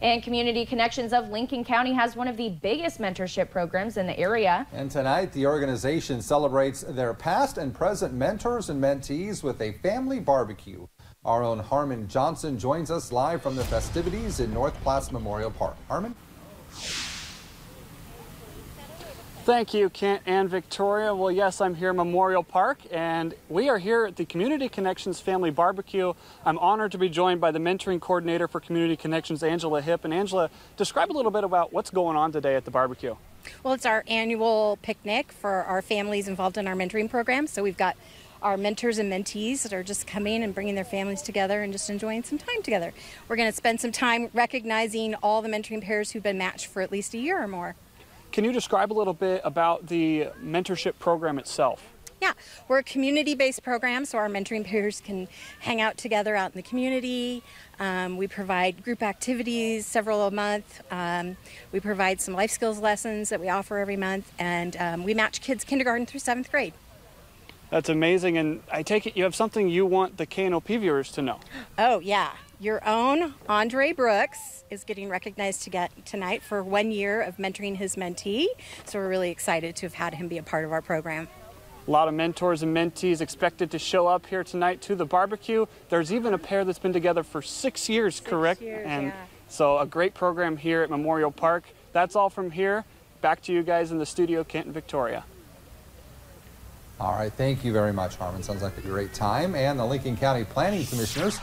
And Community Connections of Lincoln County has one of the biggest mentorship programs in the area. And tonight, the organization celebrates their past and present mentors and mentees with a family barbecue. Our own Harmon Johnsen joins us live from the festivities in North Platte Memorial Park. Harmon? Thank you, Kent and Victoria. Well, yes, I'm here at Memorial Park, and we are here at the Community Connections Family Barbecue. I'm honored to be joined by the mentoring coordinator for Community Connections, Angela Hipp. And Angela, describe a little bit about what's going on today at the barbecue. Well, it's our annual picnic for our families involved in our mentoring program. So we've got our mentors and mentees that are just coming and bringing their families together and just enjoying some time together. We're going to spend some time recognizing all the mentoring pairs who've been matched for at least a year or more. Can you describe a little bit about the mentorship program itself? Yeah, we're a community based program, so our mentoring peers can hang out together out in the community. Um, we provide group activities several a month. Um, we provide some life skills lessons that we offer every month, and um, we match kids kindergarten through seventh grade. That's amazing, and I take it you have something you want the KNOP viewers to know. Oh, yeah. Your own Andre Brooks is getting recognized to get tonight for one year of mentoring his mentee. So we're really excited to have had him be a part of our program. A lot of mentors and mentees expected to show up here tonight to the barbecue. There's even a pair that's been together for six years, six correct? Years, and yeah. so a great program here at Memorial Park. That's all from here. Back to you guys in the studio, Kent and Victoria. All right, thank you very much, Harmon. Sounds like a great time. And the Lincoln County Planning Commissioners